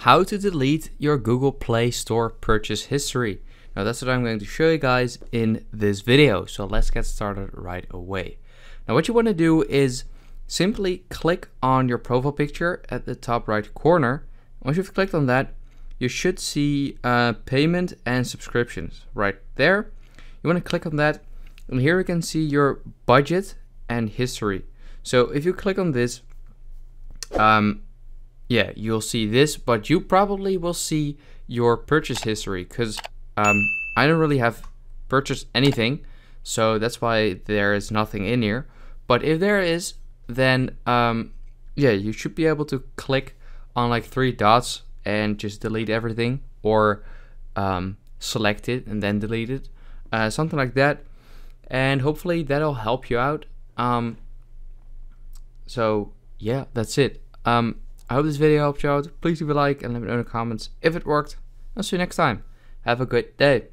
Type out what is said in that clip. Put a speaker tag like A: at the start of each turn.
A: how to delete your Google Play Store purchase history. Now that's what I'm going to show you guys in this video. So let's get started right away. Now what you want to do is simply click on your profile picture at the top right corner. Once you've clicked on that, you should see uh, payment and subscriptions right there. You want to click on that and here you can see your budget and history. So if you click on this, um, yeah, you'll see this, but you probably will see your purchase history because um, I don't really have purchased anything. So that's why there is nothing in here. But if there is, then um, yeah, you should be able to click on like three dots and just delete everything or um, select it and then delete it. Uh, something like that. And hopefully that'll help you out. Um, so yeah, that's it. Um, I hope this video helped you out. Please leave a like and let me know in the comments if it worked. I'll see you next time. Have a great day.